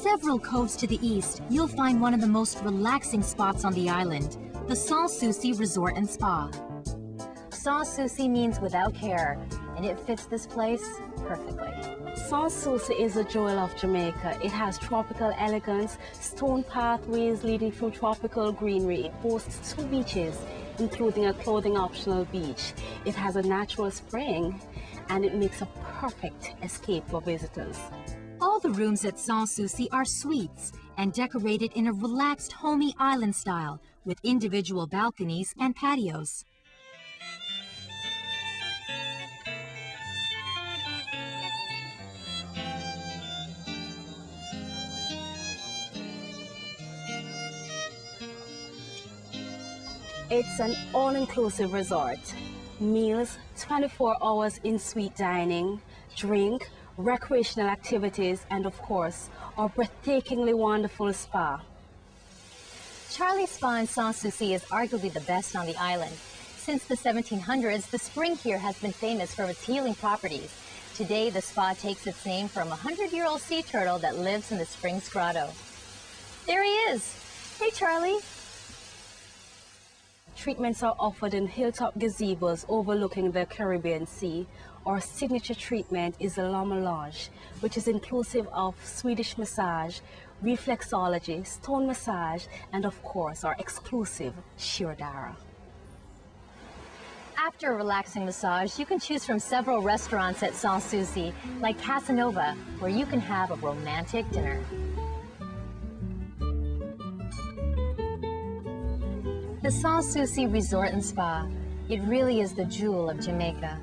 Several coves to the east, you'll find one of the most relaxing spots on the island, the Sans Souci Resort and Spa. Sans Souci means without care, and it fits this place perfectly. Sans Souci is a jewel of Jamaica. It has tropical elegance, stone pathways leading through tropical greenery. It boasts two beaches, including a clothing optional beach. It has a natural spring, and it makes a perfect escape for visitors. All the rooms at Sans Souci are suites and decorated in a relaxed, homey island style with individual balconies and patios. It's an all-inclusive resort. Meals, 24 hours in-suite dining, drink, recreational activities, and of course, our breathtakingly wonderful spa. Charlie Spa in Sans Souci is arguably the best on the island. Since the 1700s, the spring here has been famous for its healing properties. Today, the spa takes its name from a 100-year-old sea turtle that lives in the spring's grotto. There he is. Hey, Charlie. Treatments are offered in hilltop gazebos overlooking the Caribbean Sea. Our signature treatment is the La Melange, which is inclusive of Swedish massage, reflexology, stone massage, and of course our exclusive Shirodhara. After a relaxing massage, you can choose from several restaurants at Sans Souci, like Casanova, where you can have a romantic dinner. The Sans Souci Resort and Spa. It really is the jewel of Jamaica.